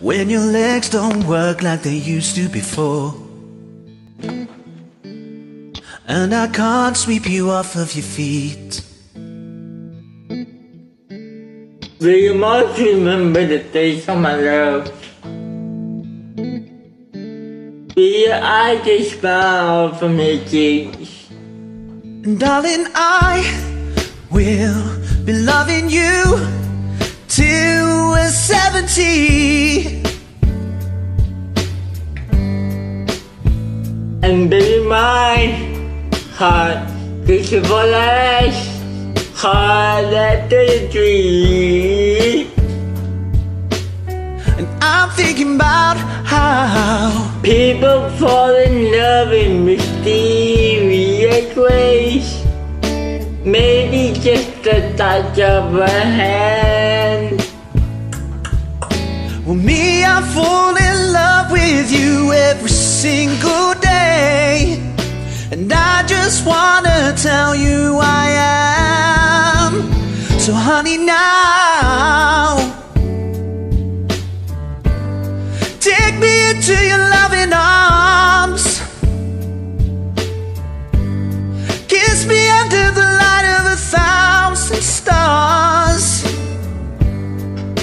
When your legs don't work like they used to before. And I can't sweep you off of your feet. Do you most remember the taste of my love? Will your eyes just smile from your cheeks? And darling, I will be loving you till we're 70. And baby, my heart is a voice, heart at the tree. And I'm thinking about how People fall in love in mysterious ways. Maybe just the touch of a hand. Well, me, I fall in love with you every single day. And I just wanna tell you I am. So, honey, now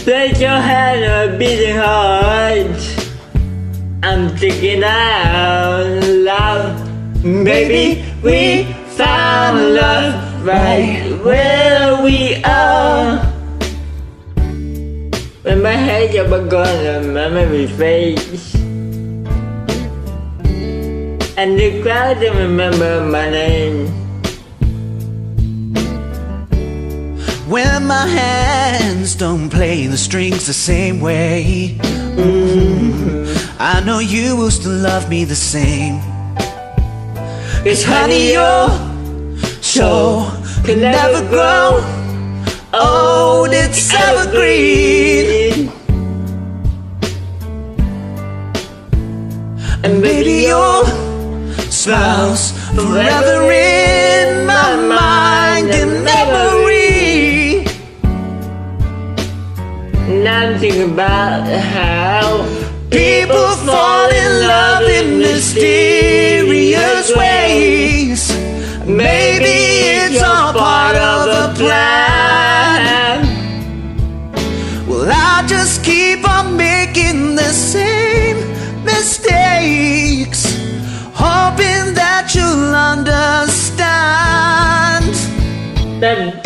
Place your hand on a beating heart. I'm thinking out loud. Maybe we found love right where we are. When my head up a gun and memory fades. And the crowd don't remember my name. When my don't play the strings the same way, mm, I know you will still love me the same. Cause honey, your show can never grow old, it's evergreen. And baby, your smile's forever in my mind And about how People fall in love in mysterious ways. Maybe it's all part of the plan. Well, I just keep on making the same mistakes, hoping that you'll understand. that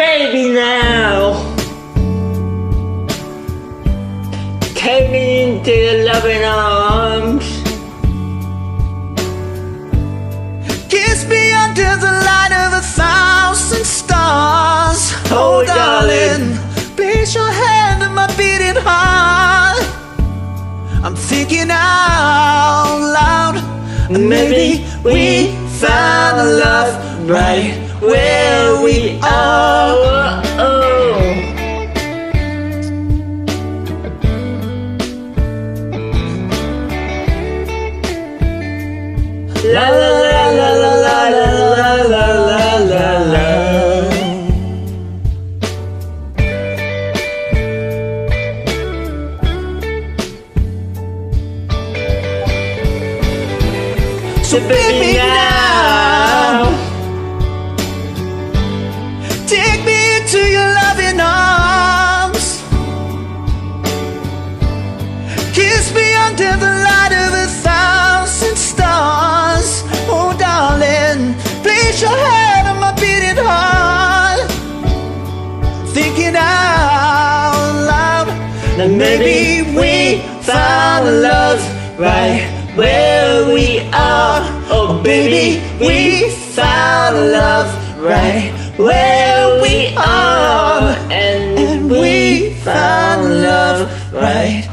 darling, place your hand on my beating heart. I'm thinking out loud. Maybe we found love right where we are. So baby now, take me into your loving arms. Kiss me under the light of a thousand stars. Oh darling, place your hand on my beating heart. Thinking out loud, That maybe we found love right where we are. Oh, baby, we found love right where we are. And we found love right